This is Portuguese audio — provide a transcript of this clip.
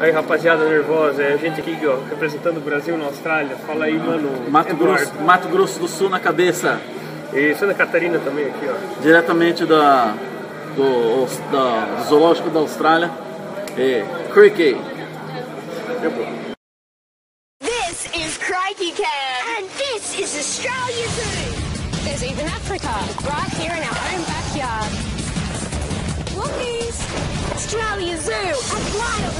Aí, rapaziada nervosa, é a gente aqui, ó, representando o Brasil na Austrália. Fala aí, mano. Mato Eduardo. Grosso, Mato Grosso do Sul na cabeça. E Santa Catarina também aqui, ó. Diretamente da, do, da- do Zoológico da Austrália. E Cricket. This is Crikey Cam. And this is Australia Zoo. There's even Africa, right here in our own backyard. Lookies! Australia Zoo, a wild as.